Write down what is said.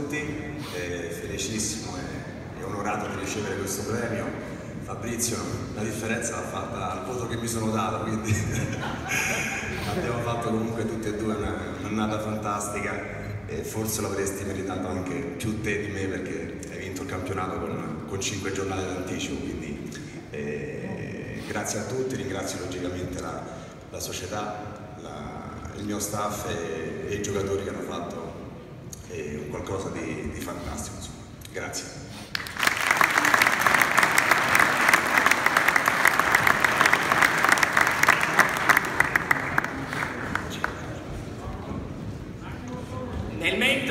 tutti, eh, felicissimo e, e, onorato di ricevere questo premio. Fabrizio, la differenza l'ha fatta al voto che mi sono dato, quindi abbiamo fatto comunque tutti e due un'annata fantastica e forse l'avresti meritato anche più te di me perché hai vinto il campionato con, con 5 giornate d'anticipo, quindi eh, grazie a tutti, ringrazio logicamente la, la società, la, il mio staff e, e, i giocatori qualcosa di, di fantastico. Insomma. Grazie. Nel mentre